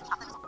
I'm.